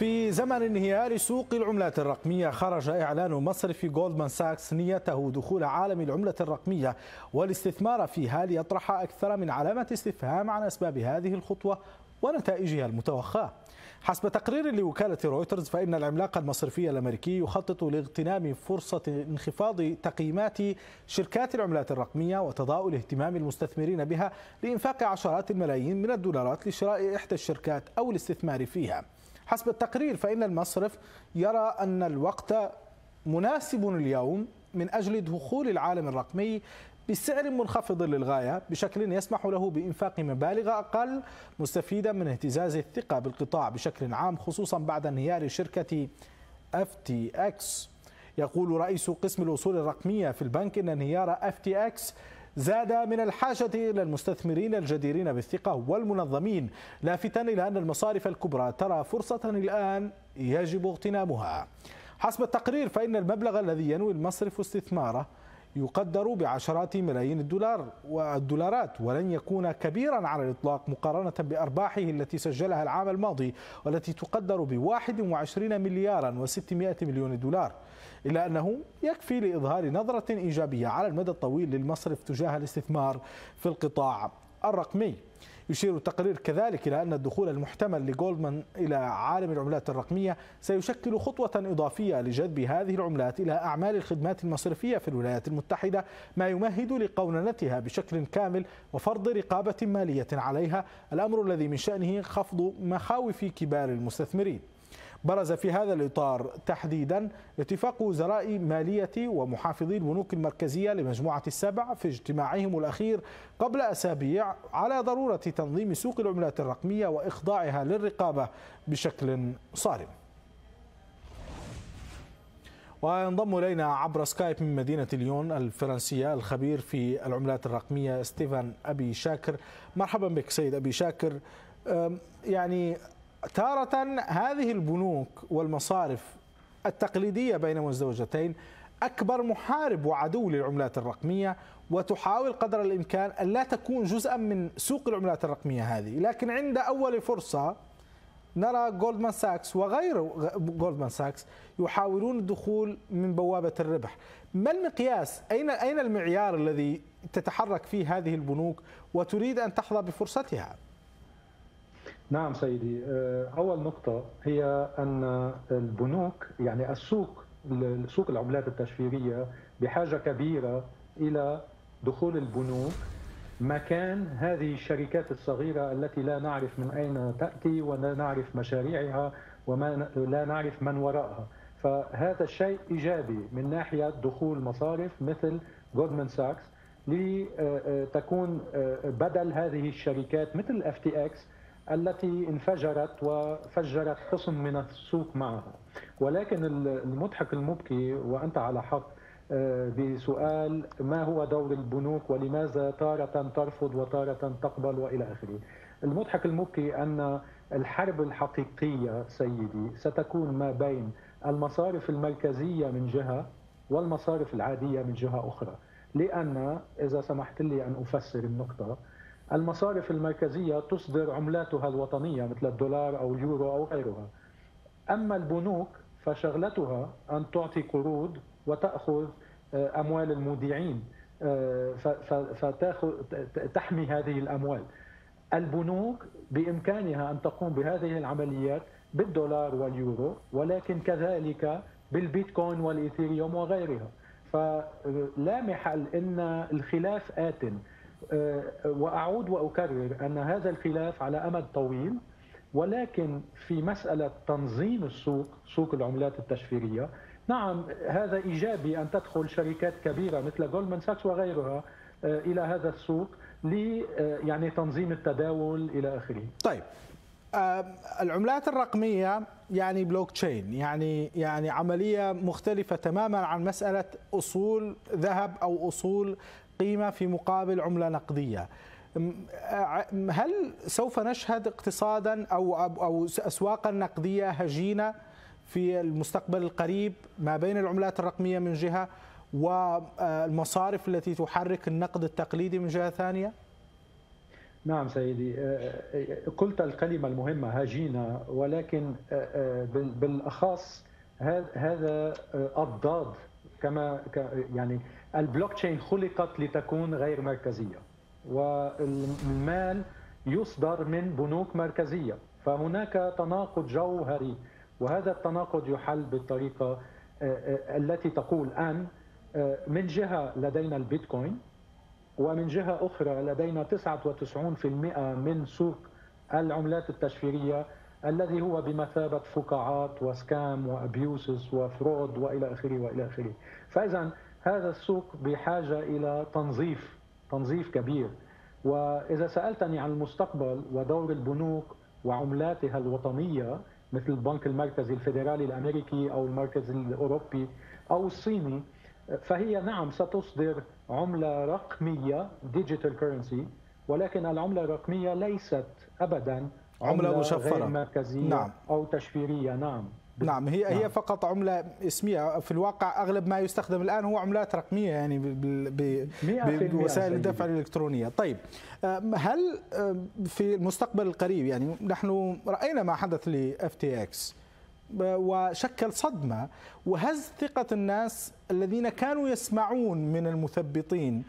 في زمن انهيار سوق العملات الرقمية خرج إعلان مصرف جولدمان ساكس نيته دخول عالم العملة الرقمية والاستثمار فيها ليطرح أكثر من علامة استفهام عن أسباب هذه الخطوة ونتائجها المتوخاة. حسب تقرير لوكالة رويترز فإن العملاق المصرفي الأمريكي يخطط لاغتنام فرصة انخفاض تقييمات شركات العملات الرقمية وتضاؤل اهتمام المستثمرين بها لإنفاق عشرات الملايين من الدولارات لشراء إحدى الشركات أو الاستثمار فيها. حسب التقرير فإن المصرف يرى أن الوقت مناسب اليوم من أجل دخول العالم الرقمي بسعر منخفض للغاية بشكل يسمح له بإنفاق مبالغ أقل مستفيدا من اهتزاز الثقة بالقطاع بشكل عام خصوصا بعد انهيار شركة FTX يقول رئيس قسم الأصول الرقمية في البنك أن انهيار FTX زاد من الحاجة إلى المستثمرين الجديرين بالثقة والمنظمين لافتا إلى أن المصارف الكبرى ترى فرصة الآن يجب اغتنامها. حسب التقرير فإن المبلغ الذي ينوي المصرف استثماره يقدر بعشرات ملايين الدولار والدولارات ولن يكون كبيرا على الإطلاق مقارنة بأرباحه التي سجلها العام الماضي والتي تقدر ب 21 مليارا و600 مليون دولار. إلا أنه يكفي لإظهار نظرة إيجابية على المدى الطويل للمصرف تجاه الاستثمار في القطاع الرقمي. يشير التقرير كذلك إلى أن الدخول المحتمل لجولدمان إلى عالم العملات الرقمية سيشكل خطوة إضافية لجذب هذه العملات إلى أعمال الخدمات المصرفية في الولايات المتحدة ما يمهد لقوننتها بشكل كامل وفرض رقابة مالية عليها. الأمر الذي من شأنه خفض مخاوف كبار المستثمرين. برز في هذا الإطار تحديدا اتفاق وزراء مالية ومحافظي البنوك المركزية لمجموعة السبع في اجتماعهم الأخير قبل أسابيع على ضرورة تنظيم سوق العملات الرقمية وإخضاعها للرقابة بشكل صارم. وينضم إلينا عبر سكايب من مدينة ليون الفرنسية الخبير في العملات الرقمية ستيفان أبي شاكر. مرحبا بك سيد أبي شاكر. يعني تارة هذه البنوك والمصارف التقليدية بين مزدوجتين أكبر محارب وعدو للعملات الرقمية وتحاول قدر الإمكان أن لا تكون جزءا من سوق العملات الرقمية هذه. لكن عند أول فرصة نرى جولدمان ساكس وغير جولدمان ساكس يحاولون الدخول من بوابة الربح. ما المقياس؟ أين أين المعيار الذي تتحرك فيه هذه البنوك وتريد أن تحظى بفرصتها؟ نعم سيدي. أول نقطة هي أن البنوك يعني السوق سوق العملات التشفيرية بحاجة كبيرة إلى دخول البنوك مكان هذه الشركات الصغيرة التي لا نعرف من أين تأتي ولا نعرف مشاريعها وما لا نعرف من وراءها. فهذا الشيء إيجابي من ناحية دخول مصارف مثل جولدمان ساكس لتكون بدل هذه الشركات مثل اف تي إكس التي انفجرت وفجرت قسم من السوق معها ولكن المضحك المبكي وأنت على حق بسؤال ما هو دور البنوك ولماذا تارة ترفض وتارة تقبل وإلى آخره. المضحك المبكي أن الحرب الحقيقية سيدي ستكون ما بين المصارف المركزية من جهة والمصارف العادية من جهة أخرى لأن إذا سمحت لي أن أفسر النقطة المصارف المركزية تصدر عملاتها الوطنية مثل الدولار أو اليورو أو غيرها. أما البنوك فشغلتها أن تعطي قروض وتأخذ أموال المودعين فتأخذ تحمي هذه الأموال. البنوك بإمكانها أن تقوم بهذه العمليات بالدولار واليورو ولكن كذلك بالبيتكوين والإيثيريوم وغيرها. فلا محل أن الخلاف آتٍ وأعود وأكرر أن هذا الخلاف على أمد طويل ولكن في مسألة تنظيم السوق سوق العملات التشفيرية نعم هذا إيجابي أن تدخل شركات كبيرة مثل جولدمان ساكس وغيرها إلى هذا السوق ل يعني تنظيم التداول إلى آخره. طيب العملات الرقمية يعني بلوك تشين يعني يعني عملية مختلفة تماما عن مسألة أصول ذهب أو أصول قيمة في مقابل عملة نقدية هل سوف نشهد اقتصادا أو, أو أسواقا نقدية هجينة في المستقبل القريب ما بين العملات الرقمية من جهة والمصارف التي تحرك النقد التقليدي من جهة ثانية؟ نعم سيدي قلت الكلمة المهمة هجينة ولكن بالأخص هذا الضاد كما يعني البلوك تشين خلقت لتكون غير مركزية والمال يصدر من بنوك مركزية فهناك تناقض جوهري وهذا التناقض يحل بالطريقة التي تقول أن من جهة لدينا البيتكوين ومن جهة أخرى لدينا 99% من سوق العملات التشفيرية الذي هو بمثابة فقاعات وسكام وأبيوسس وفرود وإلى آخره وإلى آخره. فإذا هذا السوق بحاجة إلى تنظيف تنظيف كبير. وإذا سألتني عن المستقبل ودور البنوك وعملاتها الوطنية مثل البنك المركزي الفيدرالي الأمريكي أو المركز الأوروبي أو الصيني فهي نعم ستصدر عملة رقمية digital currency ولكن العملة الرقمية ليست أبدا عملة مشفرة غير مركزية نعم. أو تشفيرية. نعم. نعم هي نعم. هي فقط عملة اسمية. في الواقع أغلب ما يستخدم الآن هو عملات رقمية يعني بوسائل الدفع الإلكترونية. طيب هل في المستقبل القريب يعني نحن رأينا ما حدث لاف تي إكس وشكل صدمة وهز ثقة الناس الذين كانوا يسمعون من المثبطين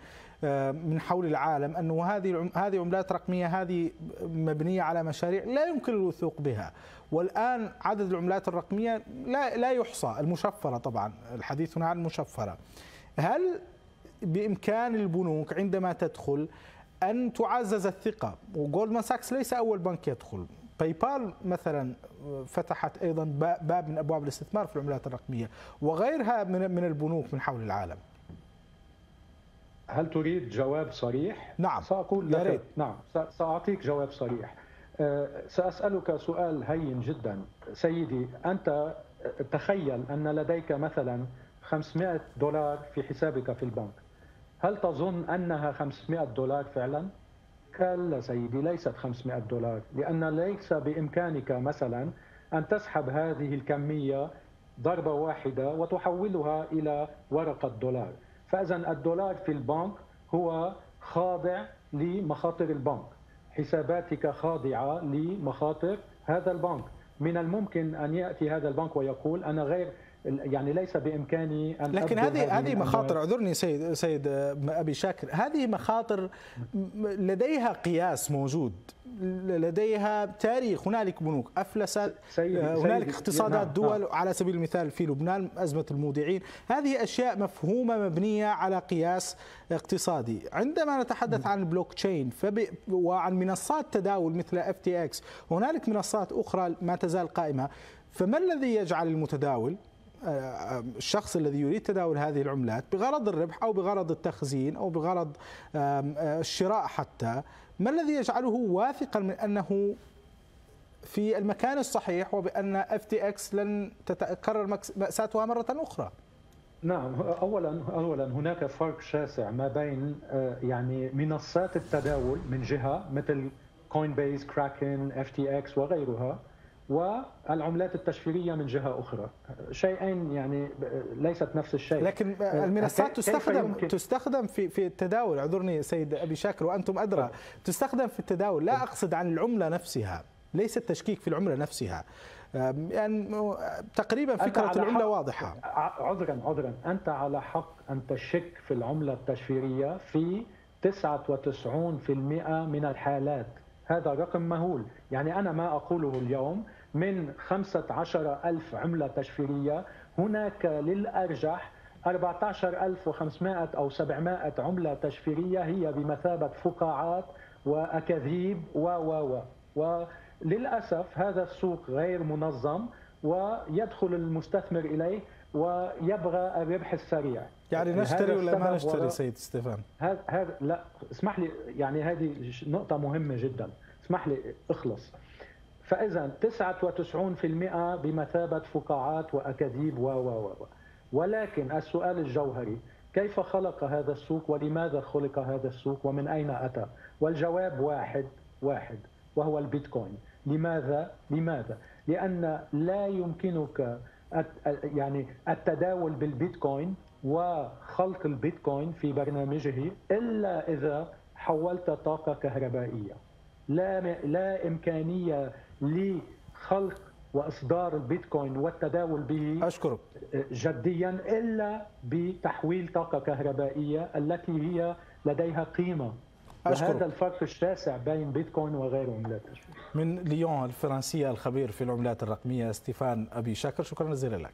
من حول العالم أنه هذه هذه عملات رقمية هذه مبنية على مشاريع لا يمكن الوثوق بها. والآن عدد العملات الرقمية لا لا يحصى المشفرة طبعا الحديث هنا عن المشفرة. هل بإمكان البنوك عندما تدخل أن تعزز الثقة؟ وجولدمان ساكس ليس أول بنك يدخل. باي بال مثلا فتحت أيضا باب من أبواب الاستثمار في العملات الرقمية وغيرها من البنوك من حول العالم. هل تريد جواب صريح؟ نعم. سأقول لك نعم. سأعطيك جواب صريح. أه، سأسألك سؤال هين جدا. سيدي أنت تخيل أن لديك مثلا 500 دولار في حسابك في البنك. هل تظن أنها 500 دولار فعلا؟ كلا سيدي ليست 500 دولار لأن ليس بإمكانك مثلا أن تسحب هذه الكمية ضربة واحدة وتحولها إلى ورقة دولار. فاذا الدولار في البنك هو خاضع لمخاطر البنك. حساباتك خاضعة لمخاطر هذا البنك. من الممكن أن يأتي هذا البنك ويقول أنا غير يعني ليس بإمكاني أن لكن هذه هذه مخاطر. اعذرني سيد سيد أبي شاكر. هذه مخاطر لديها قياس موجود. لديها تاريخ. هنالك بنوك أفلست. هنالك اقتصادات نعم، دول نعم. على سبيل المثال في لبنان أزمة المودعين. هذه أشياء مفهومة مبنية على قياس اقتصادي. عندما نتحدث عن البلوك تشين وعن منصات تداول مثل FTX هنالك منصات أخرى ما تزال قائمة. فما الذي يجعل المتداول؟ الشخص الذي يريد تداول هذه العملات بغرض الربح أو بغرض التخزين أو بغرض الشراء حتى ما الذي يجعله واثقا من أنه في المكان الصحيح وبأن FTX لن تتكرر ماساتها مرة أخرى؟ نعم اولا اولا هناك فرق شاسع ما بين آه، يعني منصات التداول من جهة مثل كوين بيس كراكن FTX وغيرها والعملات التشفيرية من جهة أخرى. شيئين يعني ليست نفس الشيء. لكن المنصات تستخدم تستخدم في في التداول. اعذرني سيد أبي شاكر وأنتم أدرى. تستخدم في التداول. لا أقصد عن العملة نفسها. ليس التشكيك في العملة نفسها. يعني تقريبا فكرة العملة واضحة. عذرا عذرا. أنت على حق أن تشك في العملة التشفيرية في 99% من الحالات. هذا رقم مهول. يعني أنا ما أقوله اليوم من 15 ألف عملة تشفيرية. هناك للأرجح 14500 أو 700 عملة تشفيرية هي بمثابة فقاعات وأكاذيب و و و وللأسف هذا السوق غير منظم ويدخل المستثمر إليه ويبغى الربح السريع. يعني نشتري ولا ما نشتري سيد ستيفان؟ هذا هذا لا اسمح لي يعني هذه نقطة مهمة جدا. اسمح لي اخلص. فإذا 99% بمثابة فقاعات وأكاذيب و و و ولكن السؤال الجوهري كيف خلق هذا السوق ولماذا خلق هذا السوق ومن أين أتى؟ والجواب واحد واحد وهو البيتكوين، لماذا؟ لماذا؟ لأن لا يمكنك يعني التداول بالبيتكوين وخلق البيتكوين في برنامجه إلا إذا حولت طاقة كهربائية لا لا إمكانية لخلق وإصدار البيتكوين والتداول به أشكرك. جديا إلا بتحويل طاقة كهربائية التي هي لديها قيمة. أشكرك. وهذا الفرق الشاسع بين بيتكوين وغير عملات. من ليون الفرنسية الخبير في العملات الرقمية ستيفان أبي شاكر شكرا جزيلا لك.